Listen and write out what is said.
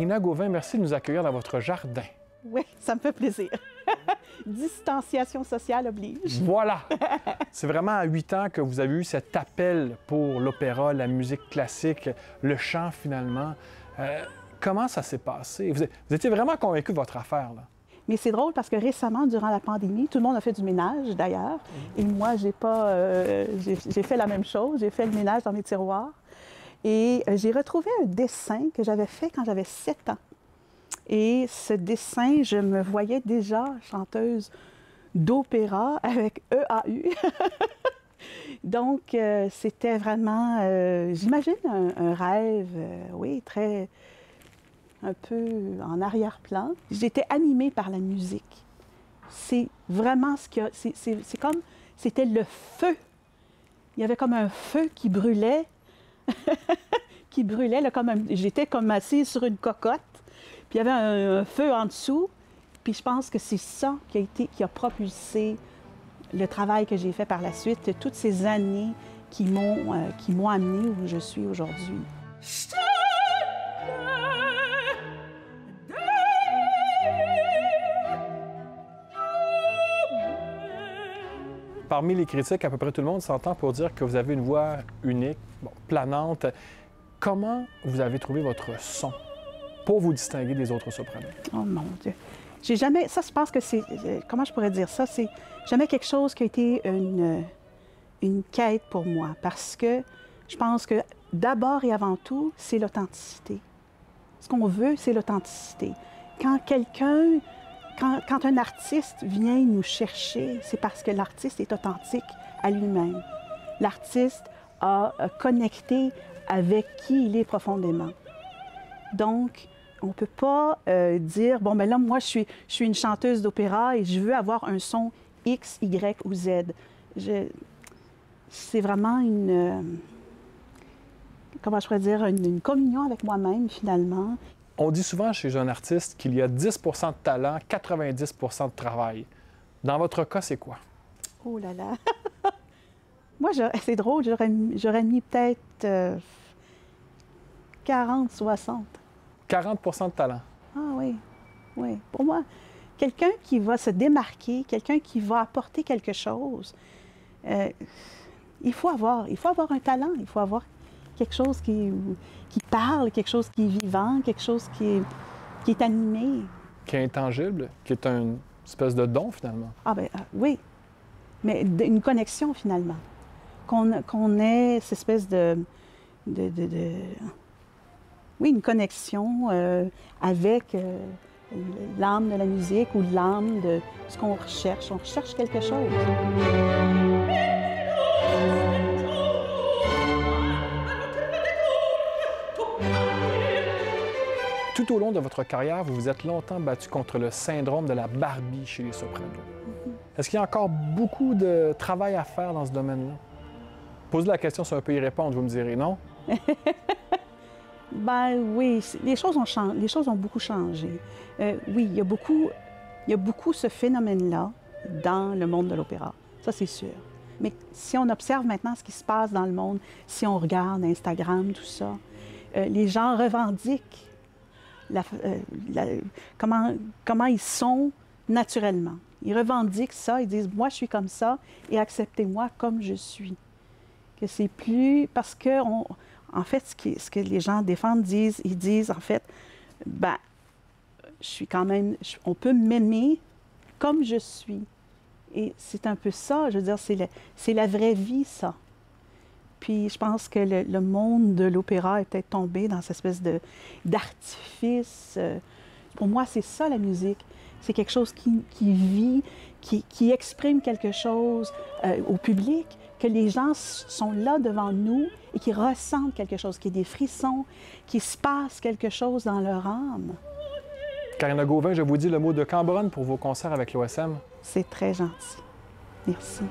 Karina Gauvin, merci de nous accueillir dans votre jardin. Oui, ça me fait plaisir. Distanciation sociale oblige. Voilà! C'est vraiment à huit ans que vous avez eu cet appel pour l'opéra, la musique classique, le chant finalement. Euh, comment ça s'est passé? Vous, vous étiez vraiment convaincu de votre affaire, là? Mais c'est drôle parce que récemment, durant la pandémie, tout le monde a fait du ménage d'ailleurs. Et moi, j'ai pas, euh, j'ai fait la même chose. J'ai fait le ménage dans mes tiroirs. Et euh, j'ai retrouvé un dessin que j'avais fait quand j'avais 7 ans. Et ce dessin, je me voyais déjà chanteuse d'opéra avec EAU. Donc, euh, c'était vraiment, j'imagine, un, rêve, oui, très, un peu en arrière-plan. J'étais animée par la musique. C'est vraiment ce que c'est comme c'était le feu. Il y avait comme un feu qui brûlait, qui brûlait comme j'étais comme assise sur une cocotte. Puis il y avait un, feu en dessous. Puis je pense que c'est ça qui a été qui a propulsé le travail que j'ai fait par la suite, toutes ces années qui m'ont euh, qui m'ont amené où je suis aujourd'hui. Parmi les critiques, à peu près tout le monde s'entend pour dire que vous avez une voix unique, planante. Comment vous avez trouvé votre son pour vous distinguer des autres sopranos? Oh mon Dieu. J'ai jamais. Ça, je pense que c'est. Comment je pourrais dire ça? C'est jamais quelque chose qui a été une, une quête pour moi parce que je pense que d'abord et avant tout, c'est l'authenticité. Ce qu'on veut, c'est l'authenticité. Quand quelqu'un quand, un artiste vient nous chercher, c'est parce que l'artiste est authentique à lui-même. L'artiste a connecté avec qui il est profondément. Donc, on ne peut pas euh, dire, bon, ben là, moi, je suis, je suis une chanteuse d'opéra et je veux avoir un son X, Y ou Z. C'est vraiment une, euh, comment je pourrais dire, une communion avec moi-même, finalement, on dit souvent chez un artiste qu'il y a 10% de talent, 90% de travail. Dans votre cas, c'est quoi? Oh là là! Moi, c'est drôle, j'aurais mis peut-être 40, 60. 40% de talent? Ah oui, oui. Pour moi, quelqu'un qui va se démarquer, quelqu'un qui va apporter quelque chose, euh, il faut avoir, il faut avoir un talent, il faut avoir quelque chose qui, qui parle, quelque chose qui est vivant, quelque chose qui est, qui est animé. Qui est intangible, qui est une espèce de don finalement. Ah ben oui, mais une connexion finalement. Qu'on ait cette espèce de, de, oui, une connexion euh, avec euh, l'âme de la musique ou l'âme de ce qu'on recherche. On recherche quelque chose. Tout au long de votre carrière, vous vous êtes longtemps battu contre le syndrome de la Barbie chez les sopranos. Mhm. Est-ce qu'il y a encore beaucoup de travail à faire dans ce domaine-là? Posez la question, si un peu y répondre, vous me direz non? ben oui, les choses ont, les choses ont beaucoup changé. Euh, oui, il y, a beaucoup, il y a beaucoup ce phénomène-là dans le monde de l'opéra. Ça, c'est sûr. Mais si on observe maintenant ce qui se passe dans le monde, si on regarde Instagram, tout ça, euh, les gens revendiquent euh, comment, comment ils sont naturellement. Ils revendiquent ça, ils disent Moi, je suis comme ça et acceptez-moi comme je suis. Que c'est plus. Parce que, en fait, ce, ce, que les gens défendent, disent, ils disent en fait Ben, je suis quand même. on peut m'aimer comme je suis. Et c'est un peu ça, je veux dire, c'est la vraie vie, ça. Puis je pense que le, monde de l'opéra est peut-être tombé dans cette espèce de, d'artifice. Euh. Pour moi, c'est ça la musique. C'est quelque chose qui, vit, qui, exprime quelque chose euh, au public, que les gens sont là devant nous et qui ressentent quelque chose, qui y des frissons, qu'il se passe quelque chose dans leur âme. Karina Gauvin, je vous dis le mot de Cambronne pour vos concerts avec l'OSM. C'est très gentil. Merci.